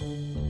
Música